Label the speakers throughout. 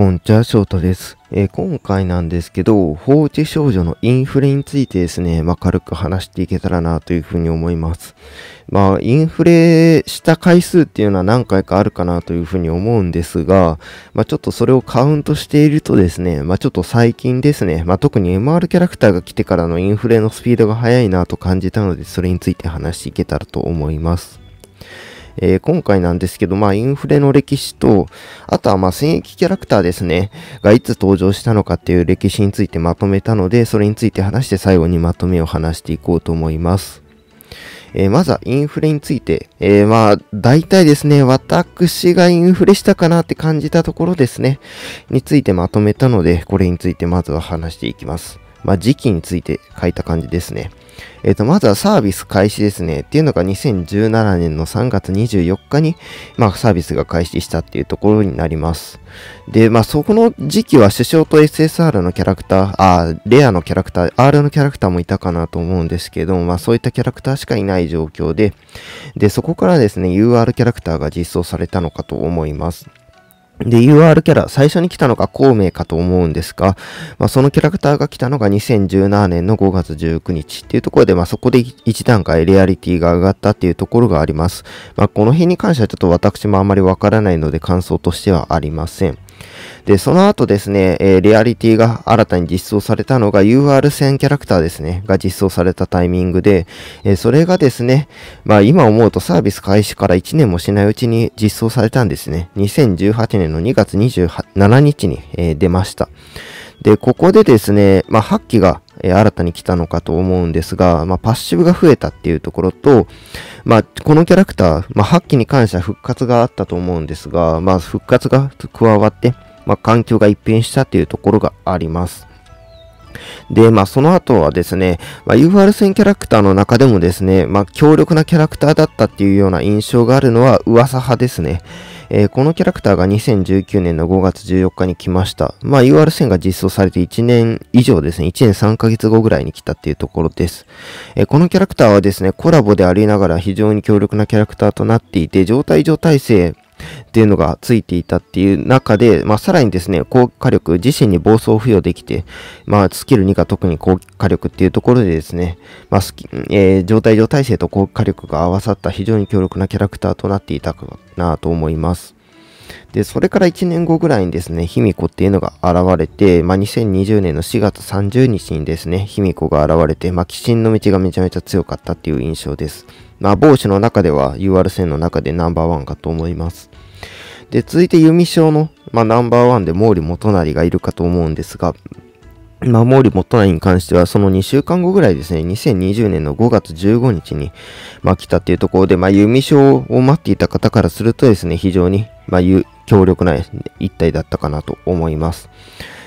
Speaker 1: こんにちは、翔太です。えー、今回なんですけど、放置少女のインフレについてですね、まあ、軽く話していけたらなというふうに思います。まあ、インフレした回数っていうのは何回かあるかなというふうに思うんですが、まあ、ちょっとそれをカウントしているとですね、まあ、ちょっと最近ですね、まあ、特に MR キャラクターが来てからのインフレのスピードが速いなと感じたので、それについて話していけたらと思います。えー、今回なんですけど、まあ、インフレの歴史と、あとはまあ、戦役キャラクターですね、がいつ登場したのかっていう歴史についてまとめたので、それについて話して最後にまとめを話していこうと思います。えー、まずはインフレについて、えー、まあ、大体ですね、私がインフレしたかなって感じたところですね、についてまとめたので、これについてまずは話していきます。まあ、時期について書いた感じですね。えっ、ー、と、まずはサービス開始ですね。っていうのが2017年の3月24日に、まあ、サービスが開始したっていうところになります。で、まあ、そこの時期は首相と SSR のキャラクター、あ、レアのキャラクター、R のキャラクターもいたかなと思うんですけど、まあ、そういったキャラクターしかいない状況で、で、そこからですね、UR キャラクターが実装されたのかと思います。で、UR キャラ、最初に来たのが孔明かと思うんですが、まあ、そのキャラクターが来たのが2017年の5月19日っていうところで、まあ、そこで一段階レアリティが上がったっていうところがあります。まあ、この辺に関してはちょっと私もあまりわからないので感想としてはありません。で、その後ですね、えー、レアリティが新たに実装されたのが UR 線キャラクターですね、が実装されたタイミングで、えー、それがですね、まあ今思うとサービス開始から1年もしないうちに実装されたんですね。2018年の2月27日に、えー、出ました。で、ここでですね、まあ、発揮が、え、新たに来たのかと思うんですが、まあ、パッシブが増えたっていうところと、まあ、このキャラクター、まあ、8機に関しては復活があったと思うんですが、まあ、復活が加わって、まあ、環境が一変したというところがあります。で、まあ、その後はですね、まあ、UR 戦キャラクターの中でもですね、まあ、強力なキャラクターだったっていうような印象があるのは噂派ですね。えー、このキャラクターが2019年の5月14日に来ました。まあ、UR 戦が実装されて1年以上ですね、1年3ヶ月後ぐらいに来たっていうところです。えー、このキャラクターはですね、コラボでありながら非常に強力なキャラクターとなっていて、状態上体制、っていうのがついていたっていう中で、まあ、さらにですね、高火力、自身に暴走付与できて、まあ、スキル2が特に高火力っていうところでですね、まあ、えー、状態上耐性と高火力が合わさった非常に強力なキャラクターとなっていたかなと思います。で、それから1年後ぐらいにですね、卑弥呼っていうのが現れて、まあ、2020年の4月30日にですね、卑弥呼が現れて、まあ、鬼神の道がめちゃめちゃ強かったっていう印象です。まあ、帽子の中では UR 線の中でナンバーワンかと思います。で、続いて弓章の、まあ、ナンバーワンで毛利元就がいるかと思うんですが、まあ、毛利元就に関しては、その2週間後ぐらいですね、2020年の5月15日に、まあ、来たっていうところで、まあ、弓章を待っていた方からするとですね、非常に、まあ、強力な一体だったかなと思います。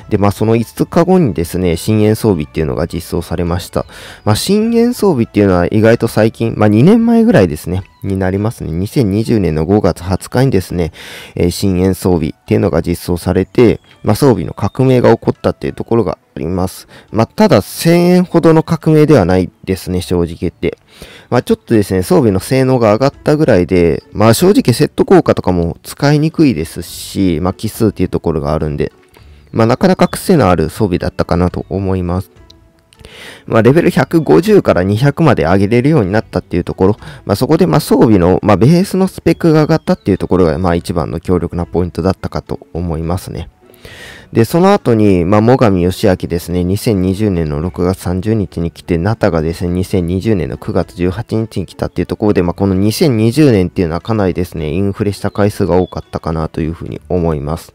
Speaker 1: で、まあ、その5日後にですね、深淵装備っていうのが実装されました。まあ、深淵装備っていうのは意外と最近、まあ、2年前ぐらいですね、になりますね。2020年の5月20日にですね、えー、深淵装備っていうのが実装されて、まあ、装備の革命が起こったっていうところがあります。まあ、ただ1000円ほどの革命ではないですね、正直言って。まあ、ちょっとですね、装備の性能が上がったぐらいで、まあ、正直セット効果とかも使いにくいですし、まあ、奇数っていうところがあるんで、まあ、なかなか癖のある装備だったかなと思います。まあ、レベル150から200まで上げれるようになったっていうところ、まあ、そこでま装備の、まあ、ベースのスペックが上がったっていうところが、まあ、一番の強力なポイントだったかと思いますね。で、その後に、まあ、最上義明ですね、2020年の6月30日に来て、ナタがですね、2020年の9月18日に来たっていうところで、まあ、この2020年っていうのはかなりですね、インフレした回数が多かったかなというふうに思います。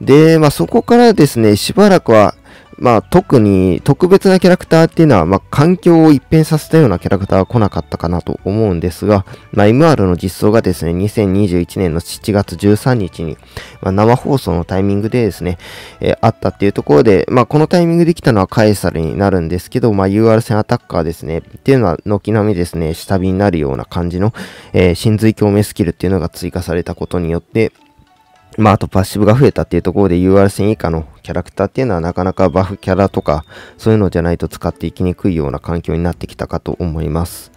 Speaker 1: で、まあ、そこからですね、しばらくは、まあ、特に特別なキャラクターっていうのは、まあ、環境を一変させたようなキャラクターは来なかったかなと思うんですが、まあ、MR の実装がですね、2021年の7月13日に、まあ、生放送のタイミングでですね、えー、あったっていうところで、まあ、このタイミングで来たのはカエサルになるんですけど、まあ、UR 戦アタッカーですね、っていうのは軒並みですね、下火になるような感じの、えー、真髄共鳴スキルっていうのが追加されたことによって、まあ、あとパッシブが増えたっていうところで UR 線以下のキャラクターっていうのはなかなかバフキャラとかそういうのじゃないと使っていきにくいような環境になってきたかと思います。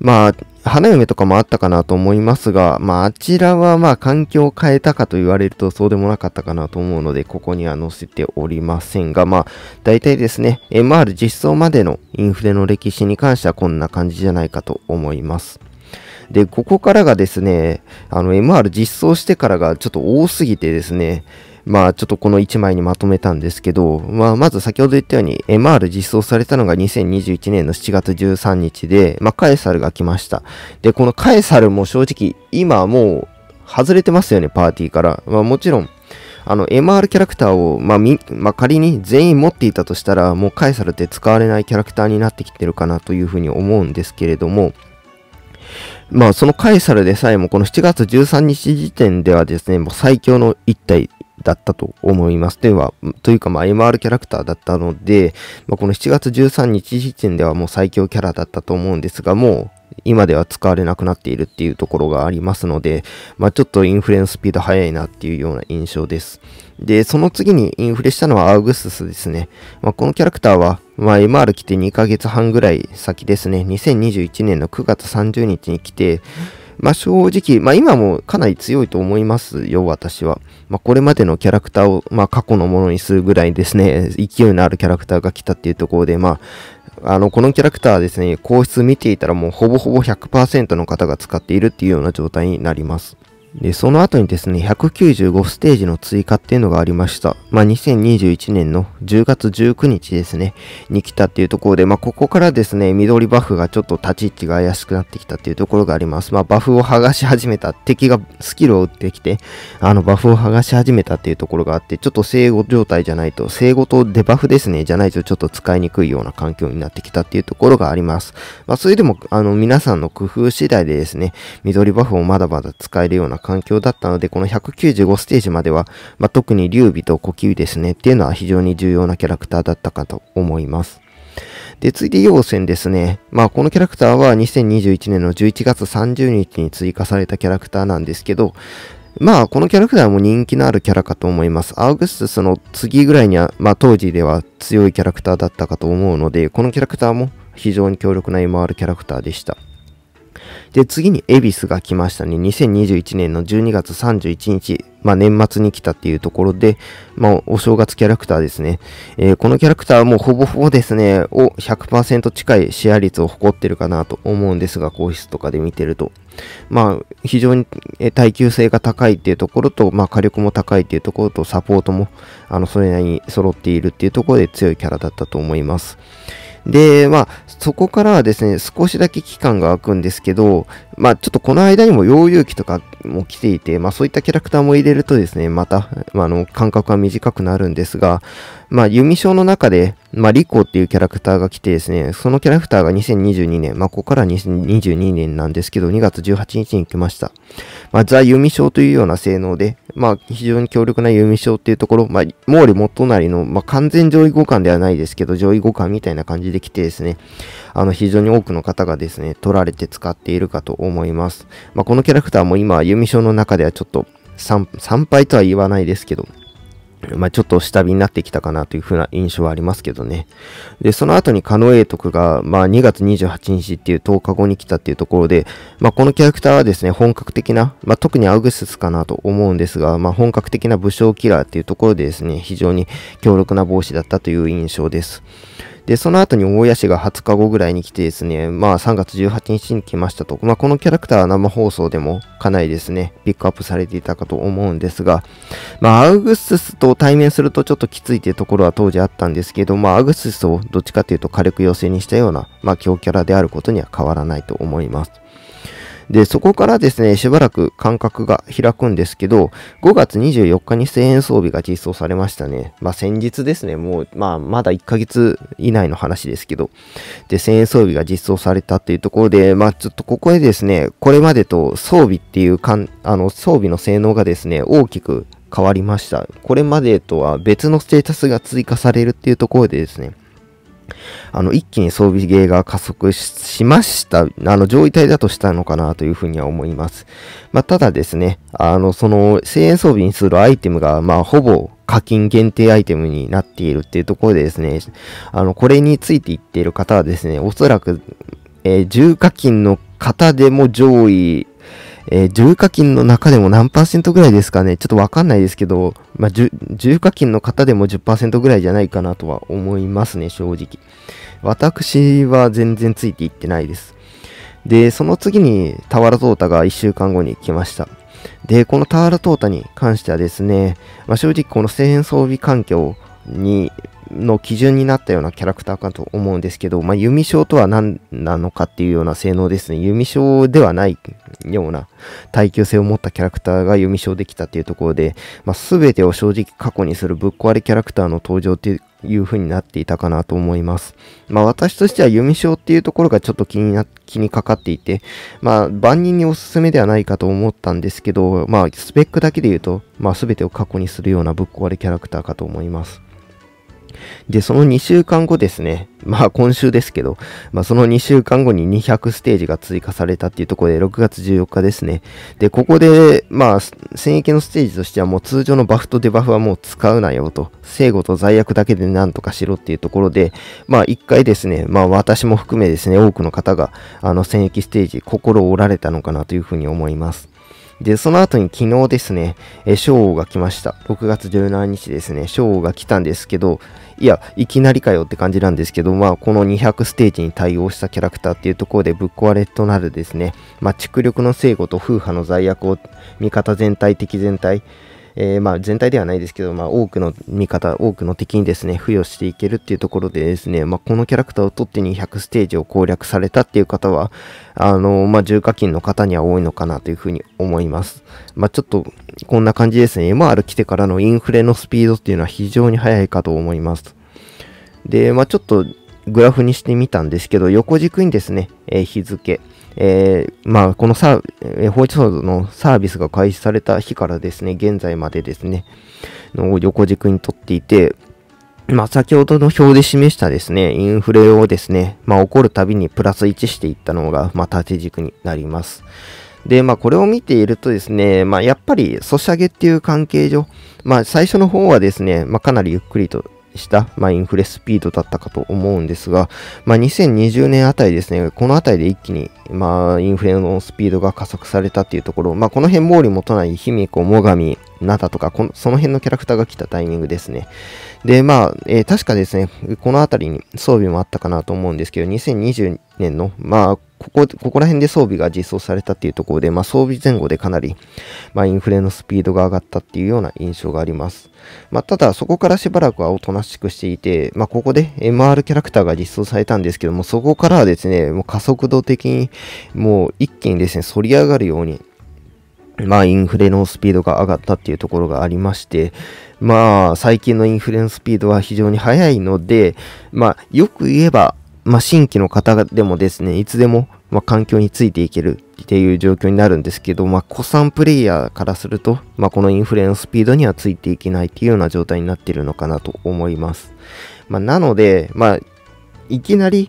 Speaker 1: まあ、花嫁とかもあったかなと思いますが、まあ、あちらはまあ環境を変えたかと言われるとそうでもなかったかなと思うので、ここには載せておりませんが、まあ、大体ですね、MR 実装までのインフレの歴史に関してはこんな感じじゃないかと思います。で、ここからがですね、あの MR 実装してからがちょっと多すぎてですね、まあちょっとこの1枚にまとめたんですけど、まあまず先ほど言ったように MR 実装されたのが2021年の7月13日で、まあカエサルが来ました。で、このカエサルも正直今もう外れてますよね、パーティーから。まあもちろん、あの MR キャラクターを、まあみまあ、仮に全員持っていたとしたら、もうカエサルって使われないキャラクターになってきてるかなというふうに思うんですけれども、まあそのカエサルでさえもこの7月13日時点ではですね、もう最強の一体だったと思います。では、というか、まあ、MR キャラクターだったので、まあ、この7月13日時点ではもう最強キャラだったと思うんですが、もう、今では使われなくなっているっていうところがありますので、まあ、ちょっとインフレのスピード速いなっていうような印象です。で、その次にインフレしたのはアウグススですね。まあ、このキャラクターは、まあ、MR 来て2ヶ月半ぐらい先ですね。2021年の9月30日に来て、まあ、正直、まあ、今もかなり強いと思いますよ、私は。まあ、これまでのキャラクターを、まあ、過去のものにするぐらいですね、勢いのあるキャラクターが来たっていうところで、まあ、あの、このキャラクターはですね、皇室見ていたらもうほぼほぼ100%の方が使っているっていうような状態になります。で、その後にですね、195ステージの追加っていうのがありました。まあ、2021年の10月19日ですね、に来たっていうところで、まあ、ここからですね、緑バフがちょっと立ち位置が怪しくなってきたっていうところがあります。まあ、バフを剥がし始めた、敵がスキルを打ってきて、あの、バフを剥がし始めたっていうところがあって、ちょっと生後状態じゃないと、生後とデバフですね、じゃないとちょっと使いにくいような環境になってきたっていうところがあります。まあ、それでも、あの、皆さんの工夫次第でですね、緑バフをまだまだ使えるような環境だったので、この195ステージまでは、まあ、特に劉備と呼吸ですねっていうのは非常に重要なキャラクターだったかと思います。で、次いで陽線ですね。まあ、このキャラクターは2021年の11月30日に追加されたキャラクターなんですけど、まあ、このキャラクターも人気のあるキャラかと思います。アウグストスの次ぐらいには、まあ、当時では強いキャラクターだったかと思うので、このキャラクターも非常に強力な MR キャラクターでした。で、次にエビスが来ましたね。2021年の12月31日、まあ年末に来たっていうところで、まあお正月キャラクターですね。えー、このキャラクターはもうほぼほぼですね、を100%近いシェア率を誇ってるかなと思うんですが、皇室とかで見てると。まあ非常に耐久性が高いっていうところと、まあ火力も高いっていうところと、サポートも、あの、それなりに揃っているっていうところで強いキャラだったと思います。で、まあ、そこからはですね、少しだけ期間が空くんですけど、まあ、ちょっとこの間にも溶融期とかも来ていて、まあ、そういったキャラクターも入れるとですね、また、まあ、の、間隔が短くなるんですが、まあ、弓章の中で、まあ、リコっていうキャラクターが来てですね、そのキャラクターが2022年、まあ、ここから2022年なんですけど、2月18日に来ました。まあ、ザ・弓章というような性能で、まあ、非常に強力な弓賞っていうところ、まあ、毛利元就の、まあ、完全上位互換ではないですけど、上位互換みたいな感じで来てですね、あの、非常に多くの方がですね、取られて使っているかと思います。まあ、このキャラクターも今、弓賞の中ではちょっと参、参拝とは言わないですけど、まあ、ちょっと下火になってきたかなというふうな印象はありますけどね。で、その後に狩野英徳が、まあ、2月28日っていう10日後に来たっていうところで、まあ、このキャラクターはですね、本格的な、まあ、特にアウグススかなと思うんですが、まあ、本格的な武将キラーっていうところでですね、非常に強力な帽子だったという印象です。で、その後に大谷氏が20日後ぐらいに来てですね、まあ3月18日に来ましたと。まあこのキャラクターは生放送でもかなりですね、ピックアップされていたかと思うんですが、まあアウグススと対面するとちょっときついというところは当時あったんですけど、まあアウグススをどっちかというと火力要請にしたような、まあ強キャラであることには変わらないと思います。で、そこからですね、しばらく間隔が開くんですけど、5月24日に1000円装備が実装されましたね。まあ先日ですね、もう、まあまだ1ヶ月以内の話ですけど、で、1000円装備が実装されたっていうところで、まあちょっとここでですね、これまでと装備っていうかん、あの、装備の性能がですね、大きく変わりました。これまでとは別のステータスが追加されるっていうところでですね、あの、一気に装備ゲーが加速しました、あの、上位体だとしたのかなというふうには思います。まあ、ただですね、あの、その、声援装備にするアイテムが、まあ、ほぼ課金限定アイテムになっているっていうところでですね、あの、これについていっている方はですね、おそらく、えー、重課金の方でも上位えー、重課金の中でも何パーセントぐらいですかねちょっとわかんないですけど、まあ、重課金の方でも10%ぐらいじゃないかなとは思いますね、正直。私は全然ついていってないです。で、その次にタワラトータが1週間後に来ました。で、このタワラトータに関してはですね、まあ、正直この声援装備環境にの基準になったようなキャラクターかと思うんですけど、まあ、弓章とは何なのかっていうような性能ですね。弓章ではないような耐久性を持ったキャラクターが弓章できたっていうところで、まあ、全てを正直過去にするぶっ壊れキャラクターの登場っていう風になっていたかなと思います。まあ私としては弓章っていうところがちょっと気にな、気にかかっていて、まあ万人におすすめではないかと思ったんですけど、まあスペックだけで言うと、まあ全てを過去にするようなぶっ壊れキャラクターかと思います。で、その2週間後ですね、まあ今週ですけど、まあその2週間後に200ステージが追加されたっていうところで、6月14日ですね。で、ここで、まあ、戦役のステージとしてはもう通常のバフとデバフはもう使うなよと、聖護と罪悪だけでなんとかしろっていうところで、まあ一回ですね、まあ私も含めですね、多くの方が、あの戦役ステージ、心折られたのかなというふうに思います。で、その後に昨日ですね、え、ーが来ました。6月17日ですね、ーが来たんですけど、いや、いきなりかよって感じなんですけど、まあ、この200ステージに対応したキャラクターっていうところでぶっ壊れとなるですね、まあ、蓄力の聖護と風波の罪悪を味方全体敵全体、えー、まあ全体ではないですけど、まあ、多くの味方、多くの敵にですね、付与していけるっていうところでですね、まあ、このキャラクターを取って200ステージを攻略されたっていう方は、あの、まあ、重課金の方には多いのかなというふうに思います。まあ、ちょっと、こんな感じですね。MR 来てからのインフレのスピードっていうのは非常に速いかと思います。で、まあ、ちょっとグラフにしてみたんですけど、横軸にですね、えー、日付、えー、まあ、このサー、えー、ホワイトソードのサービスが開始された日からですね、現在までですね、の横軸にとっていて、まあ、先ほどの表で示したですね、インフレをですね、まあ、起こるたびにプラス1していったのが、まあ、縦軸になります。で、まあ、これを見ているとですね、まあ、やっぱり、ソシャゲっていう関係上、まあ、最初の方はですね、まあ、かなりゆっくりとした、まあ、インフレスピードだったかと思うんですが、まあ、2020年あたりですね、このあたりで一気に、まあ、インフレのスピードが加速されたっていうところ、まあ、この辺、毛利元内、卑弥呼、最上、灘とか、その辺のキャラクターが来たタイミングですね。で、まあ、えー、確かですね、このあたりに装備もあったかなと思うんですけど、2020年の、まあ、ここ、ここら辺で装備が実装されたっていうところで、まあ、装備前後でかなり、まあ、インフレのスピードが上がったっていうような印象があります。まあ、ただ、そこからしばらくはおとなしくしていて、まあ、ここで MR キャラクターが実装されたんですけども、そこからはですね、もう加速度的に、もう一気にですね、反り上がるように、まあ、インフレのスピードが上がったっていうところがありまして、まあ、最近のインフレのスピードは非常に速いので、まあ、よく言えば、まあ、新規の方でもですね、いつでも、まあ、環境についていけるっていう状況になるんですけど、まあ、古参プレイヤーからすると、まあ、このインフレのスピードにはついていけないっていうような状態になっているのかなと思います。まあ、なので、まあ、いきなり、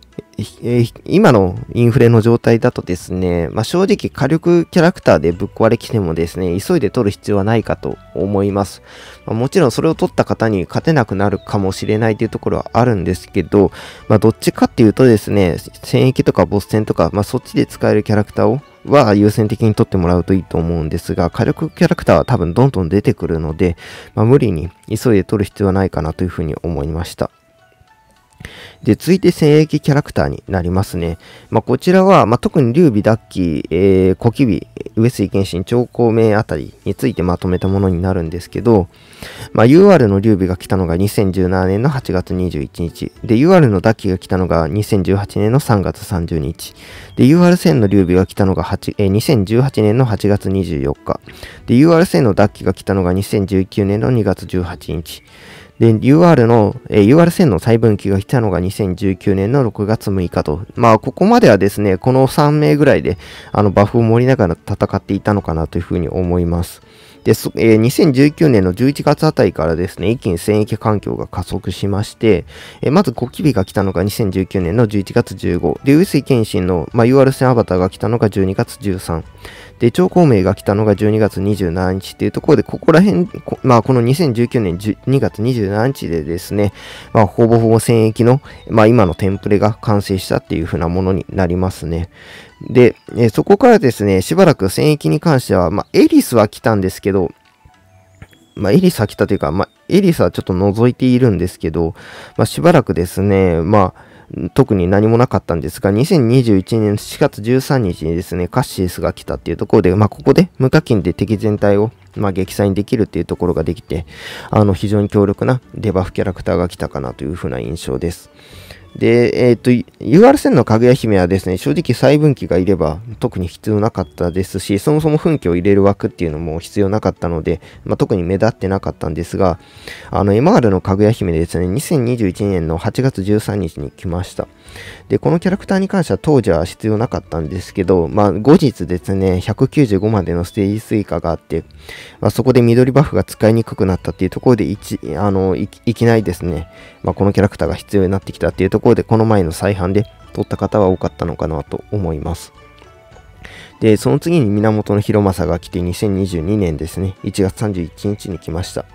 Speaker 1: え、今のインフレの状態だとですね、まあ、正直火力キャラクターでぶっ壊れきてもですね、急いで取る必要はないかと思います。まあ、もちろんそれを取った方に勝てなくなるかもしれないというところはあるんですけど、まあ、どっちかっていうとですね、戦役とかボス戦とか、まあ、そっちで使えるキャラクターをは優先的に取ってもらうといいと思うんですが、火力キャラクターは多分どんどん出てくるので、まあ、無理に急いで取る必要はないかなというふうに思いました。で、続いて戦役キャラクターになりますね。まあ、こちらは、まあ、特に劉備、ダッキー、えー、小キビ、上杉謙信、長江名あたりについてまとめたものになるんですけど、まあ、UR の劉備が来たのが2017年の8月21日。で、UR のダッキーが来たのが2018年の3月30日。で、UR1000 の劉備が来たのが8、えー、2018年の8月24日。で、UR1000 のダッキーが来たのが2019年の2月18日。で、UR の、えー、UR 線の細分岐が来たのが2019年の6月6日と。まあ、ここまではですね、この3名ぐらいで、あの、バフを盛りながら戦っていたのかなというふうに思います。で、えー、2019年の11月あたりからですね、一気に戦役環境が加速しまして、えー、まず、コキビが来たのが2019年の11月15。で、上杉謙信の、まあ、UR 戦アバターが来たのが12月13。で、超孔明が来たのが12月27日っていうところで、ここら辺、まあ、この2019年2月27日でですね、まあ、ほぼほぼ戦役の、まあ、今のテンプレが完成したっていう風なものになりますね。で、えそこからですね、しばらく戦役に関しては、まあ、エリスは来たんですけど、まあ、エリスは来たというか、まあ、エリスはちょっと覗いているんですけど、まあ、しばらくですね、まあ、特に何もなかったんですが、2021年4月13日にですね、カッシースが来たっていうところで、まあ、ここで無課金で敵全体を、まあ、撃砕できるっていうところができて、あの、非常に強力なデバフキャラクターが来たかなというふうな印象です。で、えっ、ー、と、UR 線のかぐや姫はですね、正直細分岐がいれば特に必要なかったですし、そもそも分岐を入れる枠っていうのも必要なかったので、まあ、特に目立ってなかったんですが、あの、MR のかぐや姫でですね、2021年の8月13日に来ました。で、このキャラクターに関しては当時は必要なかったんですけど、まあ、後日ですね、195までのステージ追加があって、まあ、そこで緑バフが使いにくくなったっていうところで、いち、あの、いきなりですね、まあ、このキャラクターが必要になってきたっていうところで、この前の再販で取った方は多かったのかなと思います。で、その次に源広政が来て2022年ですね、1月31日に来ました。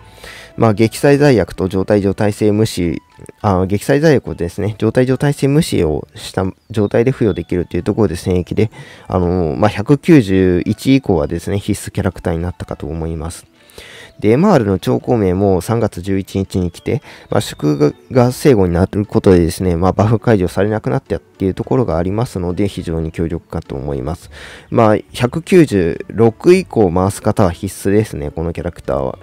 Speaker 1: まあ、撃砕罪悪と状態上耐性無視、あ撃砕罪悪をですね、状態上耐性無視をした状態で付与できるというところで戦役で、あのー、まあ、191以降はですね、必須キャラクターになったかと思います。で、MR の超孔明も3月11日に来て、まあ、祝が正誤になることでですね、まあ、バフ解除されなくなったっていうところがありますので、非常に強力かと思います。まあ、196以降回す方は必須ですね、このキャラクターは。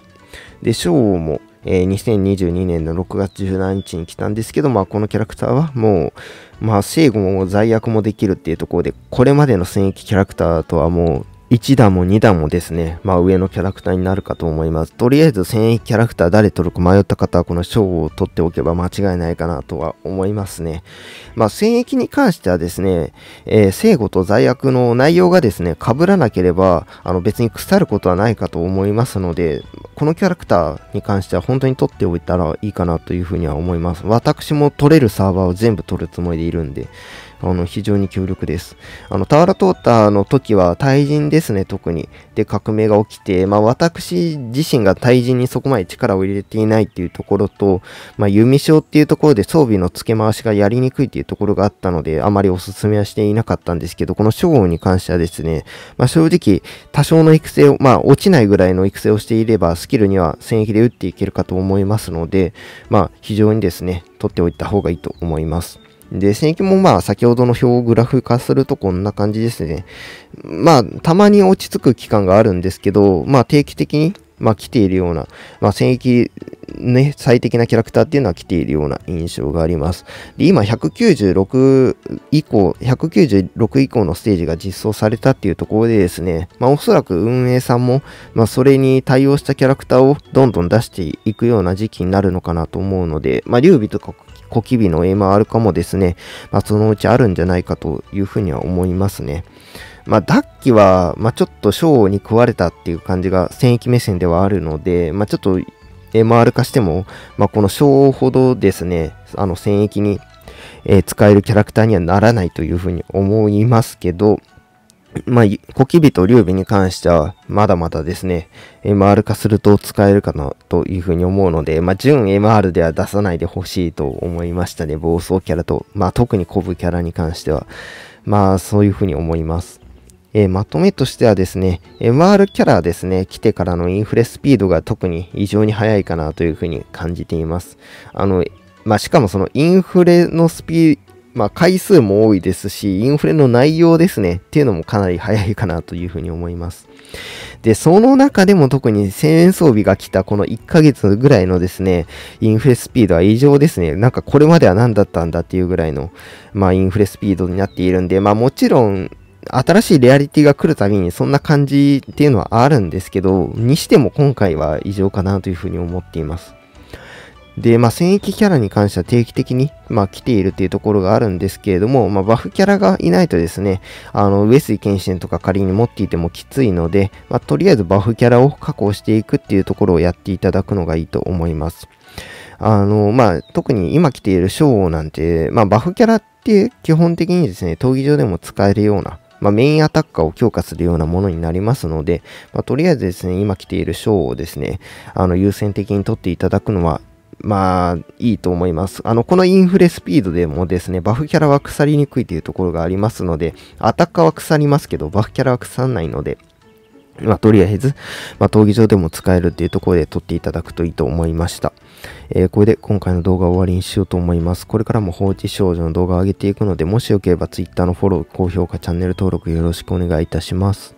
Speaker 1: で、ショーも、えー、2022年の6月17日に来たんですけど、まあ、このキャラクターはもう、まあ、生後も罪悪もできるっていうところで、これまでの戦役キャラクターとはもう1段も2段もですね、まあ上のキャラクターになるかと思います。とりあえず戦役キャラクター誰取るか迷った方はこの賞を取っておけば間違いないかなとは思いますね。まあ戦役に関してはですね、えー、聖護と罪悪の内容がですね、被らなければ、あの別に腐ることはないかと思いますので、このキャラクターに関しては本当に取っておいたらいいかなというふうには思います。私も取れるサーバーを全部取るつもりでいるんで、あの、非常に強力です。あの、タワラトータの時は対人ですね、特に。で、革命が起きて、まあ、私自身が対人にそこまで力を入れていないっていうところと、まあ、弓章っていうところで装備の付け回しがやりにくいっていうところがあったので、あまりお勧めはしていなかったんですけど、この称号に関してはですね、まあ、正直、多少の育成を、まあ、落ちないぐらいの育成をしていれば、スキルには戦役で打っていけるかと思いますので、まあ、非常にですね、取っておいた方がいいと思います。で、戦役もまあ先ほどの表をグラフ化するとこんな感じですね。まあたまに落ち着く期間があるんですけど、まあ定期的にまあ来ているような、まあ戦役ね、最適なキャラクターっていうのは来ているような印象があります。で、今196以降、196以降のステージが実装されたっていうところでですね、まあおそらく運営さんも、まあそれに対応したキャラクターをどんどん出していくような時期になるのかなと思うので、まあ劉備とか小きびの絵もあるかもですね、まあ、そのうちあるんじゃないかというふうには思いますね。まあ、ダッキは、まあ、ちょっと章に食われたっていう感じが戦役目線ではあるので、まあ、ちょっと MR 化しても、まあ、この章ほどですね、あの戦役に、えー、使えるキャラクターにはならないというふうに思いますけど、まあ、コキビと劉備に関しては、まだまだですね、MR 化すると使えるかなというふうに思うので、まあ、純 MR では出さないでほしいと思いましたね。暴走キャラと、まあ、特にコブキャラに関しては。まあ、そういうふうに思います。えー、まとめとしてはですね、MR キャラですね、来てからのインフレスピードが特に異常に速いかなというふうに感じています。あの、まあ、しかもそのインフレのスピまあ、回数も多いですし、インフレの内容ですね、っていうのもかなり早いかなというふうに思います。で、その中でも特に1000円装備が来たこの1ヶ月ぐらいのですね、インフレスピードは異常ですね。なんかこれまでは何だったんだっていうぐらいの、まあ、インフレスピードになっているんで、まあもちろん、新しいレアリティが来るたびにそんな感じっていうのはあるんですけど、にしても今回は異常かなというふうに思っています。で、まあ、戦役キャラに関しては定期的に、まあ、来ているっていうところがあるんですけれども、まあ、バフキャラがいないとですね、あの、上杉謙信とか仮に持っていてもきついので、まあ、とりあえずバフキャラを確保していくっていうところをやっていただくのがいいと思います。あの、まあ、特に今来ているショーなんて、まあ、バフキャラって基本的にですね、闘技場でも使えるような、まあ、メインアタッカーを強化するようなものになりますので、まあ、とりあえずですね、今来ているショーをですね、あの、優先的に取っていただくのはまあ、いいと思います。あの、このインフレスピードでもですね、バフキャラは腐りにくいというところがありますので、アタッカーは腐りますけど、バフキャラは腐らないので、まあ、とりあえず、まあ、闘技場でも使えるっていうところで撮っていただくといいと思いました。えー、これで今回の動画を終わりにしようと思います。これからも放置少女の動画を上げていくので、もしよければ Twitter のフォロー、高評価、チャンネル登録よろしくお願いいたします。